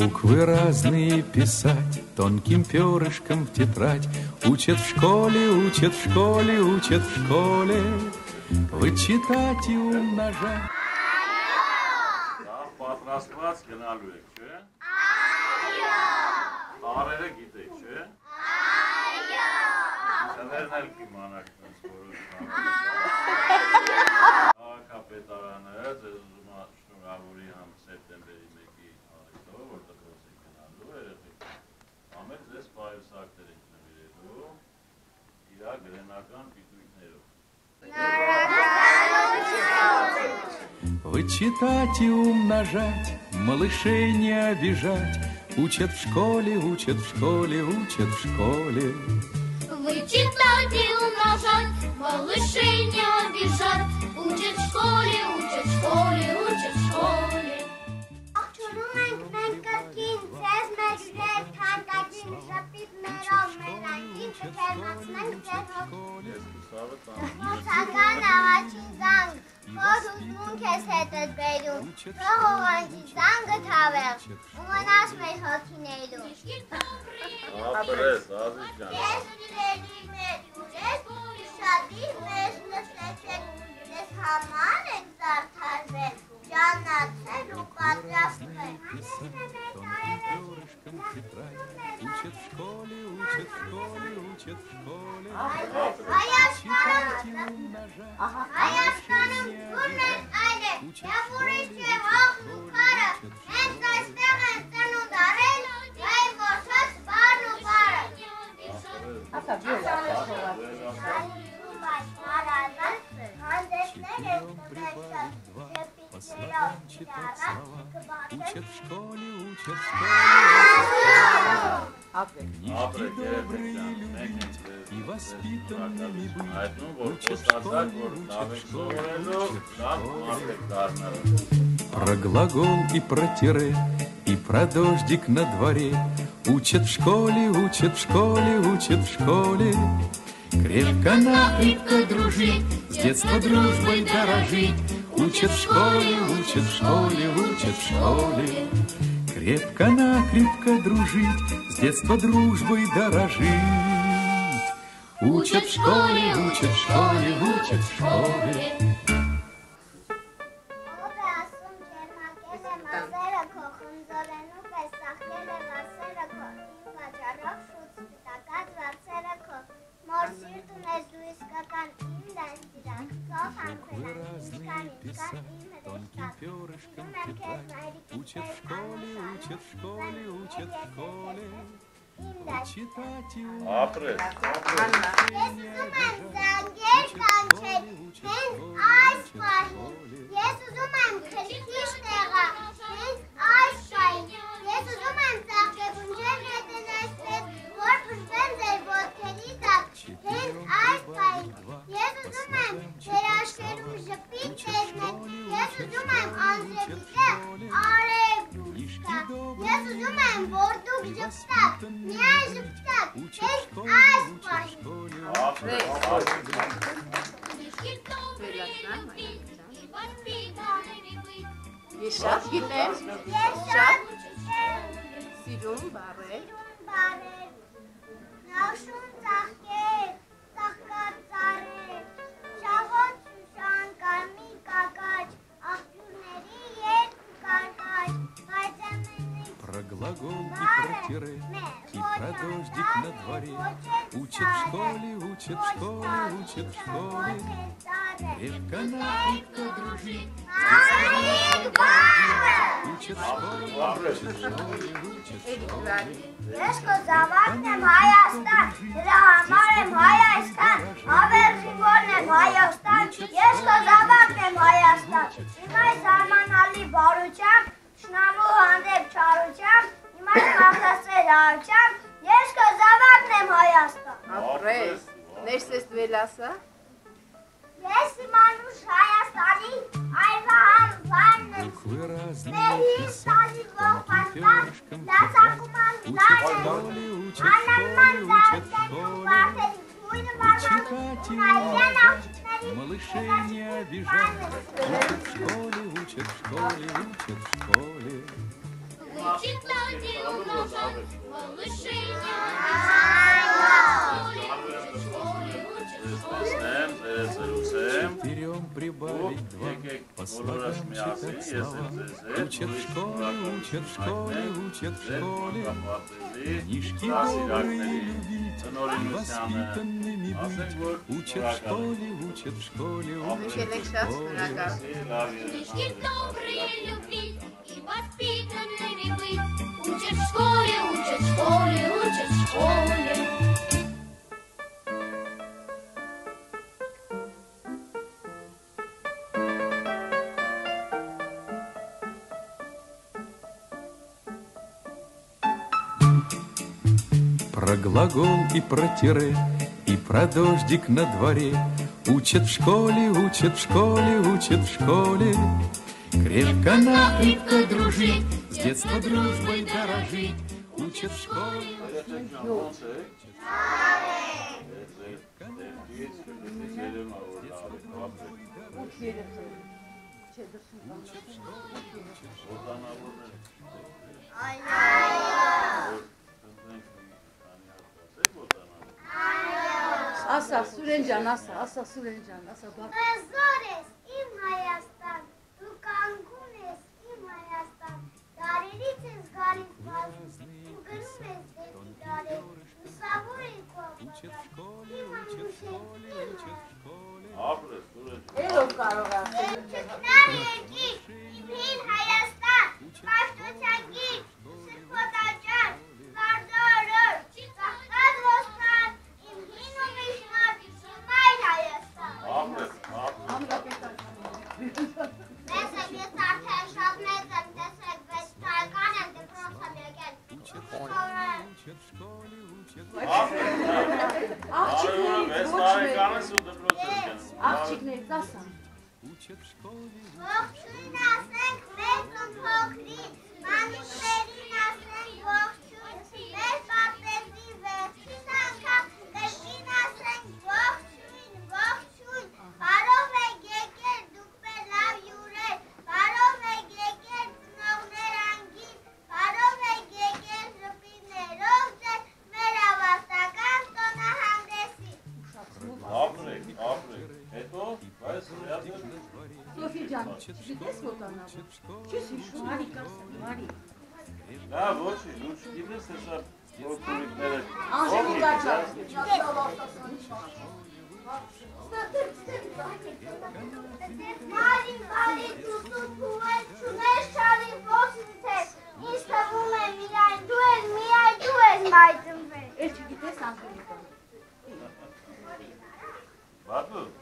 Буквы разные писать, тонким перышком в тетрадь. Учат в школе, учат в школе, учат в школе. Вычитать и умножать. պատրաստված գնալու եք, չէ՞։ Այո։ Տարերը գիտեք, չէ՞։ Այո։ Ծերերն էլ կիմանաք դες որոշ։ Այո։ Հակապետարանը ձեզ ուզում է շնորհավորի Вычитать и умножать, малышей не обижать, Учат в школе, учат в школе, учат в школе. Вычитать и умножать, малышей не обижать, Учат в школе, թանկագին ժպիտ մերով մենային կթերմացնենք ձեր հոգ Ես հուսավը տան։ Ոսական աղաչի զանգ, որ ուզմունք ես հետդ բերում, թող հողանքի զանգը թավեղ, ու մնաս մեր հոգիներում։ Ապրես, Ազիզ ջան։ Ես ուրերի մեր ուրես, շատի մեզ նստեցեք, ես համար ենք զարդարվել, ճանացել ու պատրաստվել։ Հայաստանում ուրն են այլ է, և ուրիշ է հողն ու կարը, հենց այստեղ են ծնունդ արել, այլ որդոց բարն ու բարը։ Հանդեսներ են տվել Два по ժպիտներով слогам читать իրարած, слова կբացել Учат в школе, учат в школе Африк. добрые люди, и воспитанными быть, учат что-нибудь, учат что-нибудь, Про глагол и про тире, и про дождик на дворе, Учат в школе, учат в школе, учат в школе. Крепко накрепко дружить, с детства дружбой дорожить, Учат в школе, учат в школе, учат в школе. Крепко-накрепко дружить С детства дружбой дорожить Учат в школе, учат в школе, учат в школе Ով է ասում ջերմակել է մասերը քո խնձորենու պես սախկել է վասերը քո իմ վաճառով շուտ սպիտակած վացերը քո մոր սիրտ ունես դու իսկական իմ դեն սիրակ ծով ամփենակ ինչքան ինչքան իմ тонким перышком тетрадь. Учат в школе, учат в школе, учат в школе. Читать и учить. Ես ուզում եմ քրքի շտեղը, հենց այս շային, ես ուզում եմ ծաղկեբունջը Ես շատ գիտեմ, Ես շատ եմ սիրում բարել։ բարել, նաշուն ծաղկեր, ծաղկած ծառեր, շաղոտ շուշան կարմի կակաչ, աղբյուրների երկու կարկաչ, բայց ամենից Про глагол и про тире И про дождик на дворе Учат в школе, учат в школе, учат в школе Крепко-накрепко дружить Արիկ բարը, Учат в школе, учат в школе, учат в школе ես քո զավակն եմ Հայաստան, դրա համար եմ Հայաստան, հավերժին որն եմ Հայաստան, ես քո զավակն եմ Հայաստան, իմ այս արմանալի բարությամբ, շնամու հանդեպ չարությամբ, իմ այս մաղթասեր արությամբ, ես քո զավակն եմ Հայաստան, Ապրես։ Ներսես դվելասա։ ես по слогам читать слова. Учат в школе, учат в школе, учат в школе. Книжки добрые любить и воспитанными быть. Учат в школе, учат в школе, учат в школе. Книжки добрые любить и воспитанными быть. Учат в школе, учат Про глагол и про тире, и про дождик на дворе. Учат в школе, учат в школе, учат в школе. Крепко накрепко дружить, с детства дружбой дорожить. Учат в школе Ասա Սուրեն ջան, ասա, ասա Սուրեն ջան, ասա բա։ Մեզ զոր ես, իմ հայրը աղջիկներ դասան։ Ողջույն ասենք մեզ ու փոքրին, մանիշներին ասենք ողջույն, մեր գիտես ոտանավ։ Չես հիշում, Մարի կասա, Մարի։ Դա ոչինչ, դու չգիտես հեսա փոքրիկները։ Անժելի դաճար։ Մարի, մարի, դու փուել չունես շարի ոսնցես, ինձ թվում է միայն դու ես, միայն դու ես մայտնվել։ Էլ չգիտես Անժելիկան։ Բադու։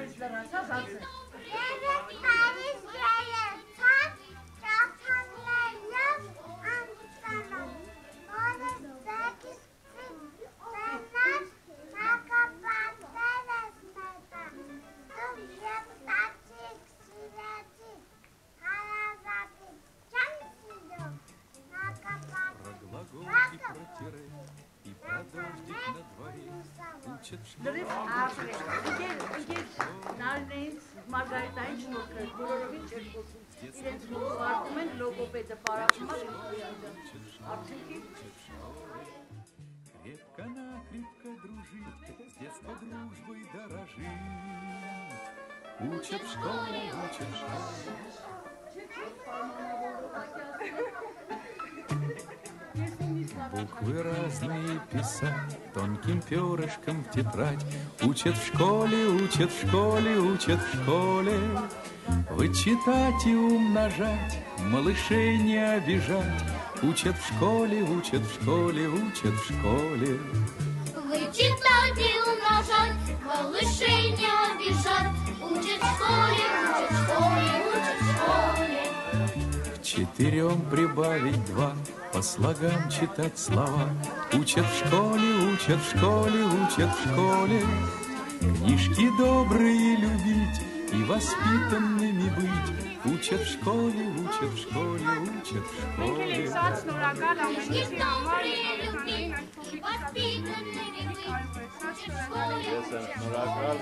გაიზარაცა ბაცე. Дрифт Африка. նարինեից մարգարիտային շնորհքեր, բոլորովին չեր խոսում, իրենց մոտվարկում են լոգոպեդը պարապում է արդյունքի Крепко-накрепко дружить, с детства дружбой дорожить. Учат в школе, учат в школе. буквы разные писать, Тонким перышком в тетрадь. Учат в школе, учат в школе, учат в школе. Вычитать и умножать, малышей не обижать. Учат в школе, учат в школе, учат в школе. Вычитать и умножать, малышей не обижать. Учат в школе, учат в школе, учат в школе. К четырем прибавить два – по слогам читать слова. Учат в школе, учат в школе, учат в школе. Книжки добрые любить и воспитанными быть. Учат в школе, учат в школе, учат в школе. Книжки добрые любить и воспитанными быть. Учат в школе, учат в школе.